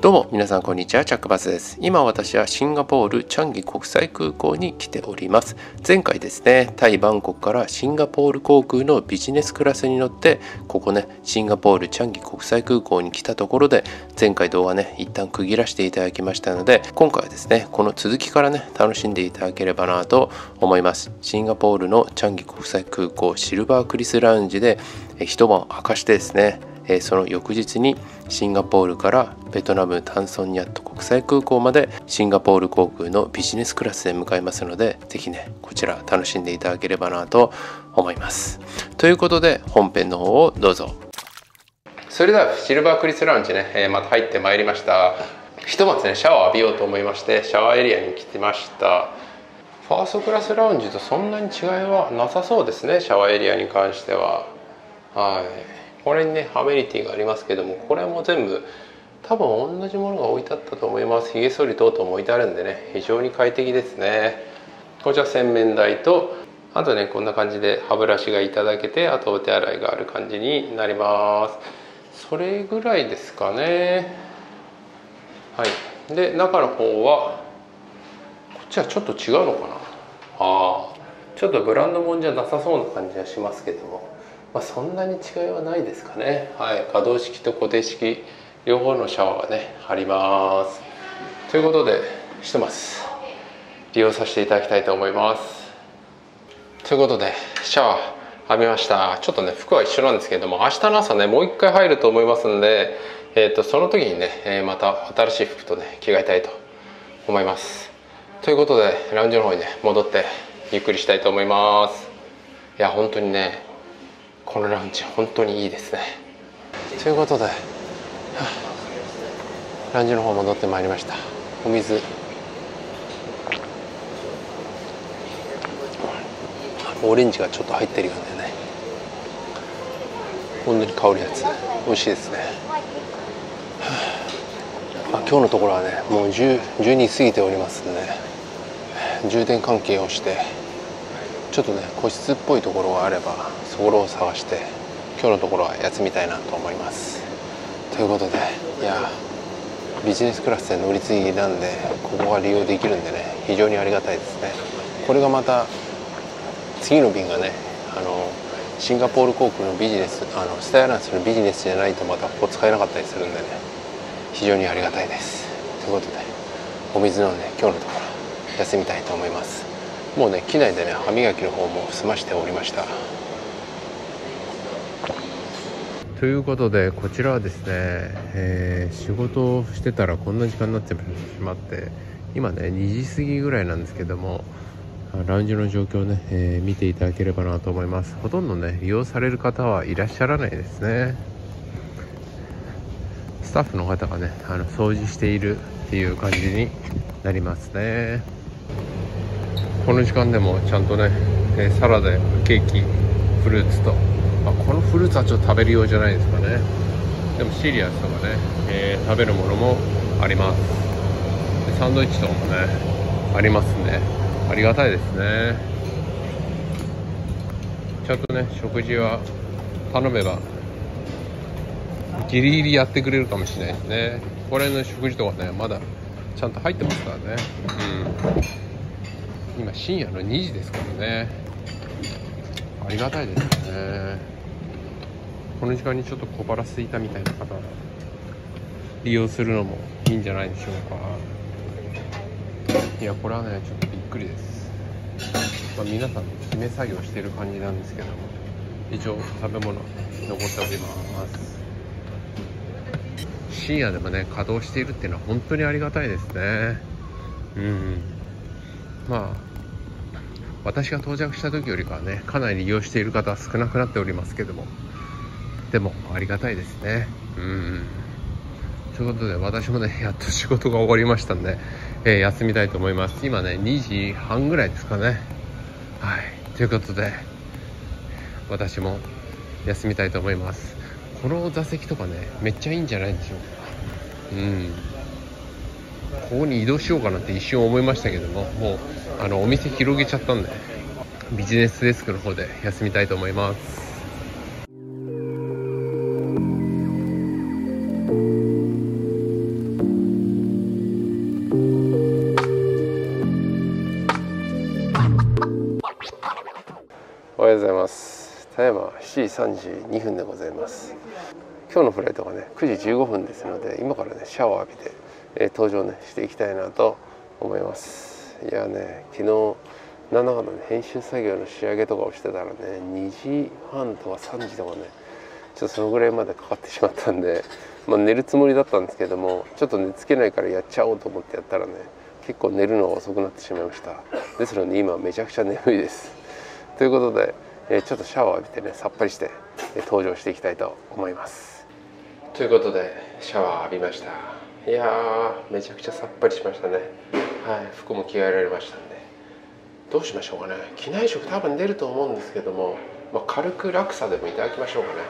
どうも皆さんこんにちはチャックバスです。今私はシンガポールチャンギ国際空港に来ております。前回ですねタイバンコクからシンガポール航空のビジネスクラスに乗ってここねシンガポールチャンギ国際空港に来たところで前回動画ね一旦区切らせていただきましたので今回はですねこの続きからね楽しんでいただければなと思います。シンガポールのチャンギ国際空港シルバークリスラウンジで一晩明かしてですねえその翌日にシンガポールからベトナムタンソンニャット国際空港までシンガポール航空のビジネスクラスで向かいますので是非ねこちら楽しんでいただければなと思います。ということで本編の方をどうぞ。それではシルバークリスラウンジね、えまた入ってまいりました。ひとまずねシャワー浴びようと思いましてシャワーエリアに来てました。ファーストクラスラウンジとそんなに違いはなさそうですねシャワーエリアに関しては。はい。これにねアメニティがありますけどもこれも全部多分同じものが置いてあったと思います。髭剃り等々も置いてあるんでね非常に快適ですね。こちら洗面台とあとねこんな感じで歯ブラシがいただけてあとお手洗いがある感じになります。それぐらいですかね。はい。で中の方はこっちはちょっと違うのかな。ああちょっとブランドもんじゃなさそうな感じはしますけども。まあ、そんなに違いはないですかね、はい、可動式と固定式。両方のシャワーがねあります。ということでひとまず利用させていただきたいと思います。ということでシャワー浴びました。ちょっとね服は一緒なんですけれども明日の朝ねもう一回入ると思いますんで、えーと、その時にね、え、また新しい服とね着替えたいと思います。ということでラウンジの方にね戻ってゆっくりしたいと思います。いや本当にねこのランチ本当にいいですね。ということで、はあ、ランチの方戻ってまいりました。お水。オレンジがちょっと入ってるようでね。ほんのり香るやつ。美味しいですね、はあ、今日のところはねもう 10, 12過ぎておりますんで充電関係をして。ちょっとね個室っぽいところがあればそこを探して今日のところは休みたいなと思います。ということでいやビジネスクラスで乗り継ぎなんでここが利用できるんでね非常にありがたいですね。これがまた次の便がねあのシンガポール航空のビジネスあのスタイアランスのビジネスじゃないとまたここ使えなかったりするんでね非常にありがたいです。ということでお水飲んで今日のところ休みたいと思います。もうね機内でね歯磨きの方も済ましておりました。ということでこちらはですね、えー、仕事をしてたらこんな時間になってしまって今ね2時過ぎぐらいなんですけどもラウンジの状況をね、えー、見ていただければなと思います。ほとんどね利用される方はいらっしゃらないですね。スタッフの方がねあの掃除しているっていう感じになりますね。この時間でもちゃんとね、えサラダやケーキフルーツと。あこのフルーツはちょっと食べるようじゃないですかね。でもシリアスとかね、えー、食べるものもあります。サンドイッチとかもねありますね。ありがたいですね。ちゃんとね食事は頼めばギリギリやってくれるかもしれないですね。これの食事とかねまだちゃんと入ってますからね。うん。今深夜の2時ですからね。ありがたいですね。この時間にちょっと小腹すいたみたいな方利用するのもいいんじゃないでしょうか。いやこれはねちょっとびっくりです、まあ、皆さん締め作業してる感じなんですけども一応食べ物残っております。深夜でもね稼働しているっていうのは本当にありがたいですね。うん。まあ私が到着した時よりかはねかなり利用している方は少なくなっておりますけども。でもありがたいですね。うん。ということで私もね やっと仕事が終わりましたんで、えー、休みたいと思います。今ね2時半ぐらいですかね。はい。ということで私も休みたいと思います。この座席とかねめっちゃいいんじゃないでしょうか。うん。ここに移動しようかなって一瞬思いましたけどももうあのお店広げちゃったんでビジネスデスクの方で休みたいと思います。おはようございます。ただいま7時32分でございます。今日のフライトがね9時15分ですので今からねシャワー浴びて、えー、登場ねしていきたいなと思います。いやね昨日何らかの、ね、編集作業の仕上げとかをしてたらね2時半とか3時とかねちょっとそのぐらいまでかかってしまったんで、まあ、寝るつもりだったんですけどもちょっと寝つけないからやっちゃおうと思ってやったらね結構寝るのが遅くなってしまいました。ですので今めちゃくちゃ眠いです。ということで、えー、ちょっとシャワー浴びてねさっぱりして、えー、登場していきたいと思います。ということでシャワー浴びました。いやーめちゃくちゃさっぱりしましたね。はい服も着替えられましたんで。どうしましょうかね。機内食多分出ると思うんですけども、まあ、軽く落差でもいただきましょうかね。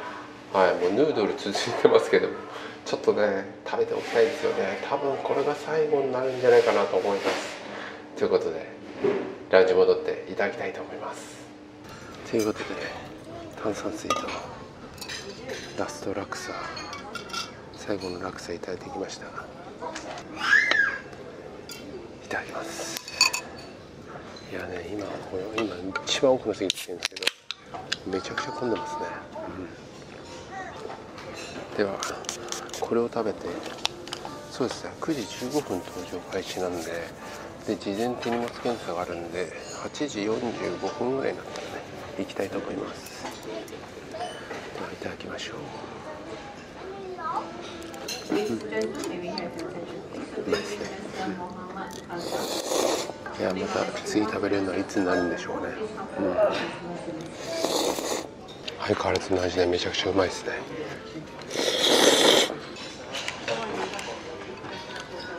はいもうヌードル続いてますけども ちょっとね食べておきたいですよね。多分これが最後になるんじゃないかなと思います。ということでランチ戻っていただきたいと思います。ということで炭酸水とラストラクサ最後のラクサいただいてきました。いただきます。いやね今これ今一番奥の席来てるんですけどめちゃくちゃ混んでますね、うん、ではこれを食べてそうですね9時15分登場開始なんでで事前手荷物検査があるんで8時45分ぐらいになったらね行きたいと思います。ではいただきましょう、うん、いいですね、うん、いやまた次食べれるのはいつになるんでしょうね、うん、相変わらずの味でめちゃくちゃうまいですね。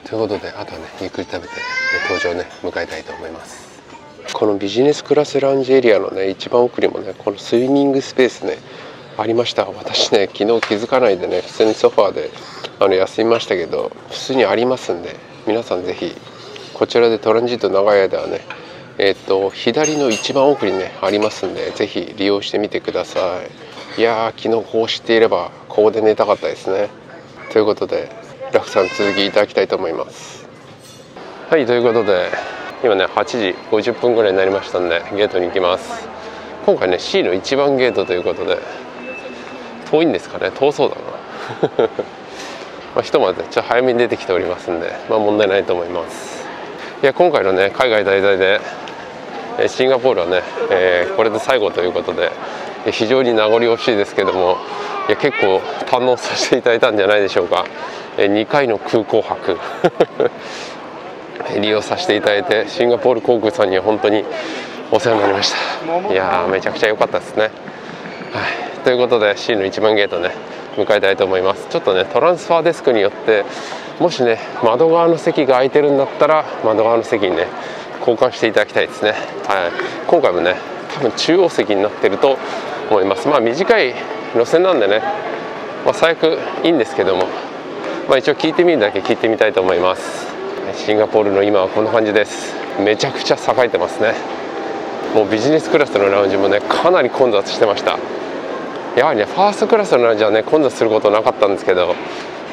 ということであとはねゆっくり食べて登場ね迎えたいと思います。このビジネスクラスラウンジエリアのね一番奥にもねこのスイミングスペースねありました。私ね昨日気づかないでね普通にソファーであの休みましたけど普通にありますんで皆さん是非こちらでトランジット長い間はねえっ、と左の一番奥にねありますんで是非利用してみてください。いやー昨日こうしていればここで寝たかったですね。ということで楽さん続きいただきたいと思います。はいということで今ね8時50分ぐらいになりましたんでゲートに行きます。今回ね C の1番ゲートということで遠いんですかね？遠そうだな。まあひとまずちょっと早めに出てきておりますんでまあ問題ないと思います。いや今回のね海外滞在でシンガポールはね、えー、これで最後ということで非常に名残惜しいですけどもいや結構堪能させていただいたんじゃないでしょうか。2回の空港泊。利用させていただいてシンガポール航空さんには本当にお世話になりました。いやめちゃくちゃ良かったですね、はい、ということで C の1番ゲートね迎えたいと思います。ちょっとねトランスファーデスクによってもしね窓側の席が空いてるんだったら窓側の席にね交換していただきたいですね、はい、今回もね多分中央席になってると思います。まあ短い路線なんでね、まあ、最悪いいんですけどもまあ、一応聞いてみるだけ聞いてみたいと思います。シンガポールの今はこんな感じです。めちゃくちゃ栄えてますね。もうビジネスクラスのラウンジもねかなり混雑してました。やはりねファーストクラスのラウンジはね混雑することなかったんですけど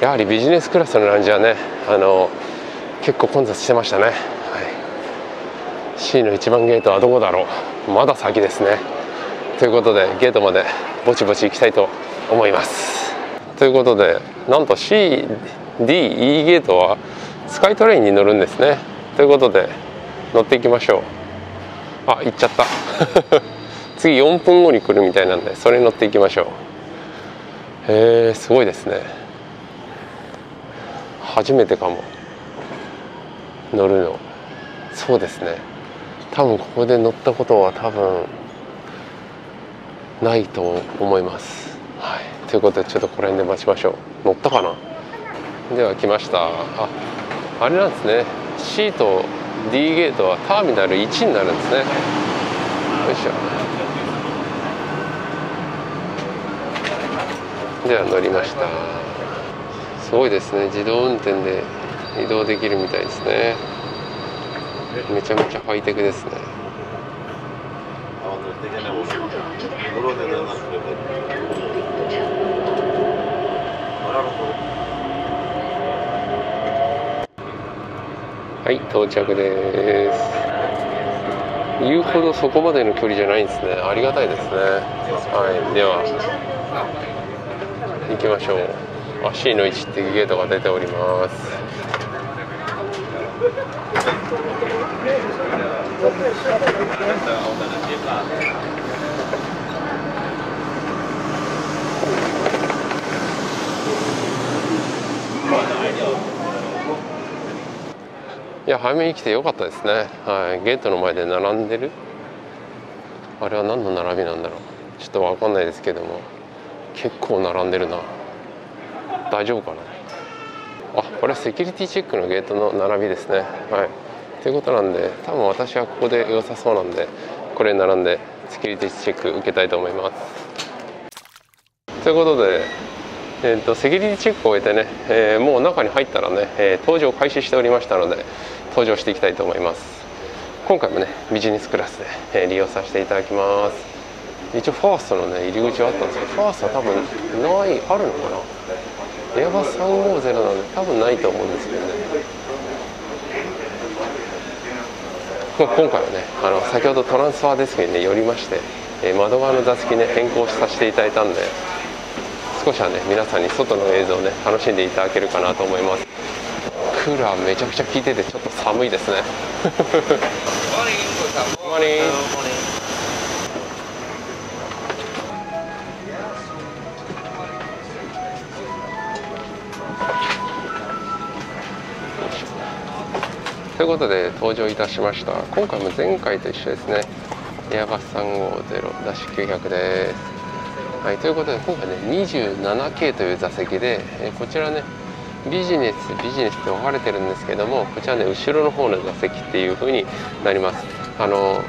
やはりビジネスクラスのラウンジはねあの結構混雑してましたね、はい、C の1番ゲートはどこだろう。まだ先ですね。ということでゲートまでぼちぼち行きたいと思います。ということでなんと CDE ゲートはスカイトレインに乗るんですね。ということで乗っていきましょう。あ行っちゃった。次4分後に来るみたいなんでそれに乗っていきましょう。へえすごいですね。初めてかも。乗るの。そうですね。多分ここで乗ったことは多分ないと思います。はい。ということでちょっとこの辺で待ちましょう。乗ったかな？では来ました。ああれなんですね。C と D ゲートはターミナル1になるんですね。よいしょ。では乗りました。すごいですね。自動運転で移動できるみたいですね。めちゃめちゃハイテクですね。はい到着です。言うほどそこまでの距離じゃないんですね。ありがたいですね。はいでは行きましょう。あ C の1っていうゲートが出ております。いや早めに来てよかったですね、はい、ゲートの前で並んでる？あれは何の並びなんだろう。ちょっと分かんないですけども。結構並んでるな。大丈夫かな？あこれはセキュリティチェックのゲートの並びですね。はい。ということなんで多分私はここで良さそうなんでこれに並んでセキュリティチェック受けたいと思います。ということでえーと、セキュリティチェックを終えてね、えー、もう中に入ったらね、えー、搭乗開始しておりましたので登場していきたいと思います。今回もねビジネスクラスで、えー、利用させていただきます。一応ファーストのね入り口はあったんですけどファーストは多分ないあるのかな？エアバス350なので多分ないと思うんですけどね。今回はねあの先ほどトランスファーデスクにね寄りまして、えー、窓側の座席ね変更させていただいたんで少しはね皆さんに外の映像をね楽しんでいただけるかなと思います。クーラーめちゃくちゃ効いててちょっと寒いですねということで登場いたしました。今回も前回と一緒ですね。エアバス350-900です。はい、ということで今回ね 27K という座席で、えこちらねビジネスビジネスって分かれてるんですけどもこちらね後ろの方の座席っていう風になります。あの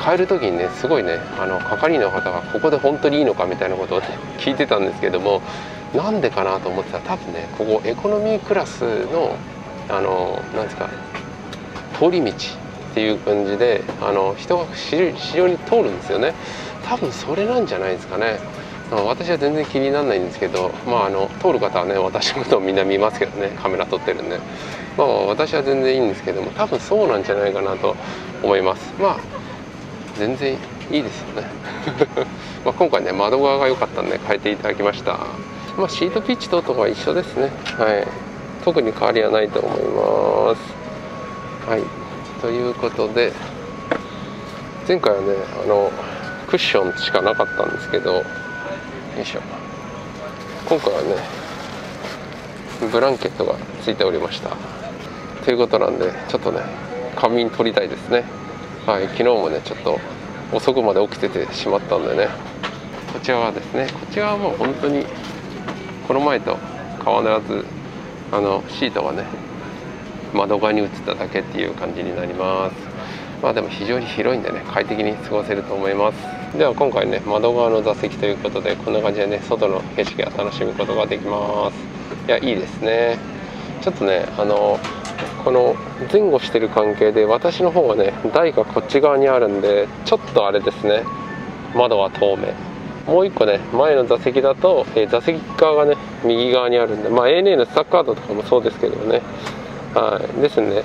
変える時にねすごいねあの係員の方がここで本当にいいのかみたいなことを、ね、聞いてたんですけどもなんでかなと思ってたら多分ねここエコノミークラスのあのなんですか通り道っていう感じであの人が非常に通るんですよね。多分それなんじゃないですかね。私は全然気にならないんですけど、まあ、あの通る方はね私のことをみんな見ますけどねカメラ撮ってるんで、まあ、私は全然いいんですけども多分そうなんじゃないかなと思います。まあ全然いいですよね。ま今回ね窓側が良かったんで変えていただきました。まあ、シートピッチととは一緒ですね。はい。特に変わりはないと思います。はい。ということで前回はねあのクッションしかなかったんですけどよいしょ。今回はねブランケットがついておりました。ということなんでちょっとね仮眠取りたいですね。はい昨日もねちょっと遅くまで起きててしまったんでね。こちらはですねこちらはもう本当にこの前と変わらずあのシートがね窓側に映っただけっていう感じになります。まあでも非常に広いんでね快適に過ごせると思います。では今回ね窓側の座席ということでこんな感じでね外の景色を楽しむことができます。いやいいですね。ちょっとねあのこの前後してる関係で私の方はね台がこっち側にあるんでちょっとあれですね。窓は透明もう一個ね前の座席だと、え、座席側がね右側にあるんでまあ ANA のスタッカードとかもそうですけどね。はい。ですね。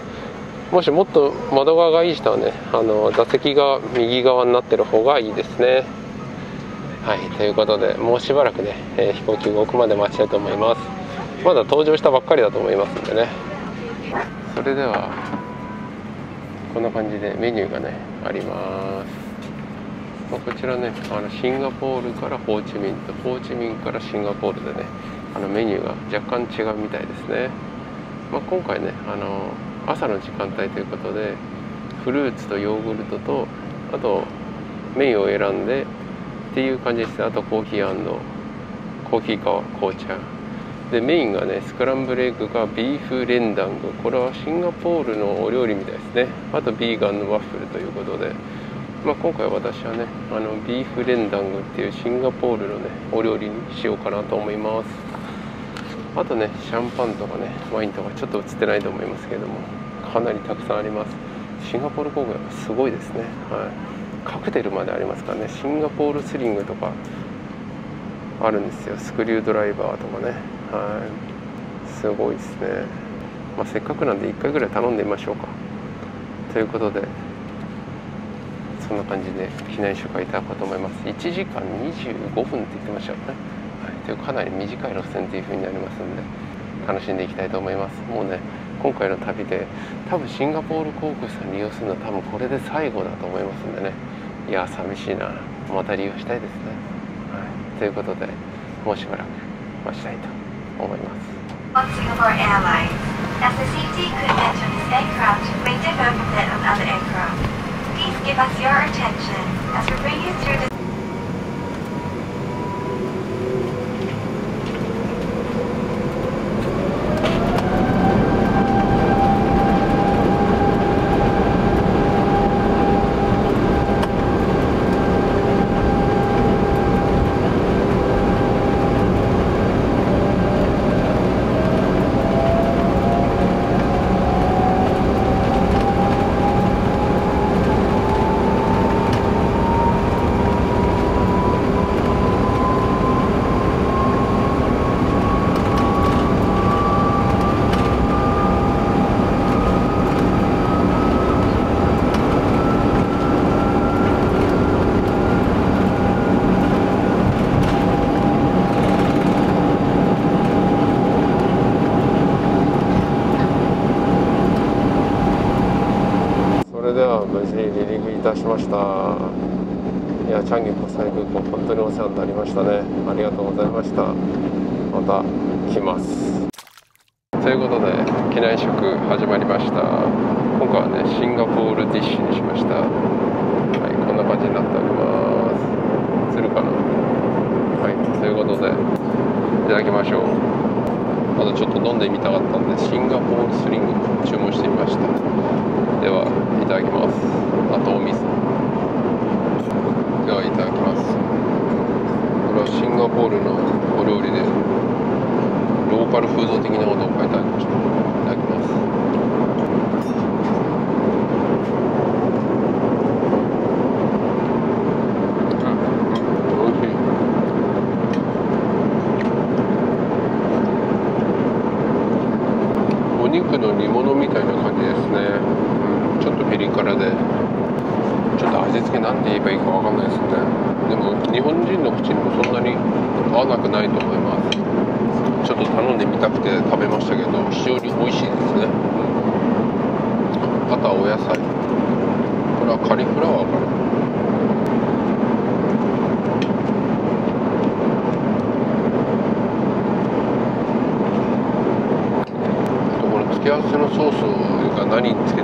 もしもっと窓側がいい人はねあの座席が右側になってる方がいいですね。はい。ということでもうしばらくね、えー、飛行機動くまで待ちたいと思います。まだ登場したばっかりだと思いますんでね。それではこんな感じでメニューがねあります、まあ、こちらねあのシンガポールからホーチミンとホーチミンからシンガポールでねあのメニューが若干違うみたいですね、まあ、今回ねあの朝の時間帯ということでフルーツとヨーグルトとあとメインを選んでっていう感じですあとコーヒーコーヒーか紅茶。でメインがねスクランブルエッグがビーフレンダングこれはシンガポールのお料理みたいですね。あとビーガンのワッフルということで、まあ、今回私はねあのビーフレンダングっていうシンガポールのねお料理にしようかなと思います。あとねシャンパンとかねワインとかちょっと映ってないと思いますけどもかなりたくさんあります。シンガポール航空はすごいですね。はい。カクテルまでありますからね。シンガポールスリングとかあるんですよ。スクリュードライバーとかね。はい。すごいですね。まあ、せっかくなんで1回ぐらい頼んでみましょうか。ということでそんな感じで機内食会いただこうと思います。1時間25分って言ってましたよね、かなり短い路線というふになりますので楽しんでいきたいと思います。もうね今回の旅で多分シンガポール航空さん利用するのは多分これで最後だと思いますんでね。いや寂しいな。また利用したいですね、はい、ということでもうしばらく待ちたいと思います。無事離陸いたしました。いやチャンギ国際空港本当にお世話になりましたね。ありがとうございました。また来ます。ということで機内食始まりました。今回はねシンガポールディッシュにしました。はいこんな感じになっております。するかな？はいということでいただきましょう。まだちょっと飲んでみたかったんでシンガポールスリング注文してみました。ではいただきます。あとお水。ではいただきます。これはシンガポールのお料理でローカルフード的なことを書いてありました。いただきますお肉の煮物みたいな感じですねちょっとピリ辛でちょっと味付け何て言えばいいか分かんないですねでも日本人の口にもそんなに合わなくないと思いますちょっと頼んでみたくて食べましたけど非常に美味しいですね、あとはお野菜これはカリフラワーかなちのソースをいうか何につけ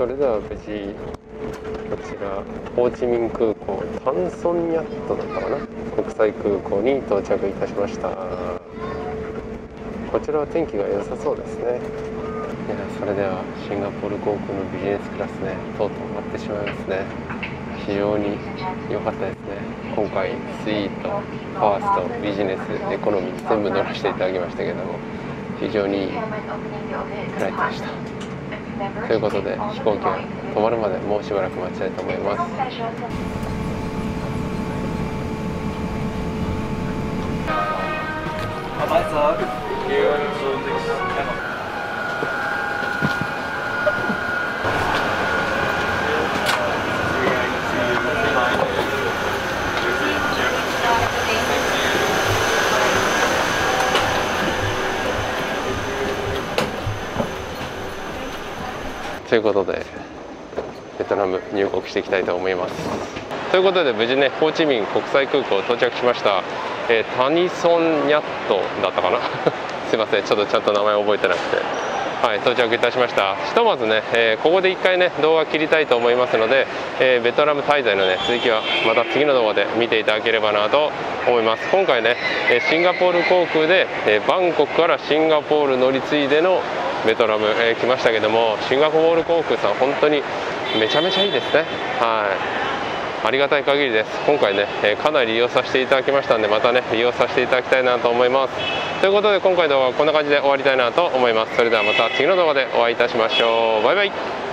それでは無事こちらホーチミン空港タンソンニャットだったかな国際空港に到着いたしました。こちらは天気が良さそうですね。いやそれではシンガポール航空のビジネスクラスねとうとう終わってしまいますね。非常に良かったですね。今回スイートファーストビジネスエコノミー全部乗らせていただきましたけども非常にいいフライトでした。ということで飛行機が止まるまでもうしばらく待ちたいと思いますということでベトナム入国していきたいと思います。ということで無事ねホーチミン国際空港到着しました、えー、タニソンニャットだったかな？すいませんちょっとちゃんと名前覚えてなくて。はい、到着いたしました。ひとまずね、えー、ここで1回ね動画切りたいと思いますので、えー、ベトナム滞在のね続きはまた次の動画で見ていただければなと思います。今回ねシンガポール航空で、えバンコクからシンガポール乗り継いでのベトナム、えー、来ましたけどもシンガポール航空さん本当にめちゃめちゃいいですね。はい。ありがたい限りです。今回ね、えー、かなり利用させていただきましたんでまたね利用させていただきたいなと思います。ということで今回の動画はこんな感じで終わりたいなと思います。それではまた次の動画でお会いいたしましょう。バイバイ。